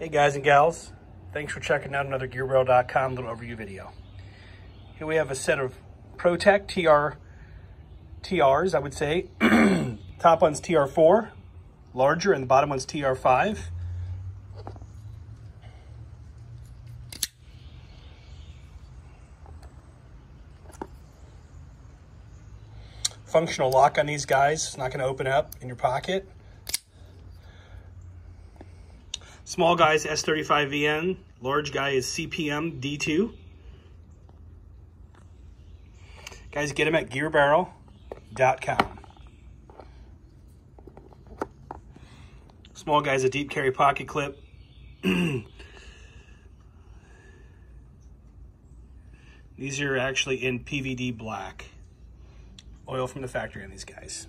Hey guys and gals, thanks for checking out another GearBarrel.com little overview video. Here we have a set of ProTech TR TRs, I would say. Top one's TR4, larger, and the bottom one's TR5. Functional lock on these guys. It's not going to open up in your pocket. Small guy is S35VN. Large guy is CPM D2. Guys, get them at gearbarrel.com. Small guy's a deep carry pocket clip. These are actually in PVD black. Oil from the factory on these guys.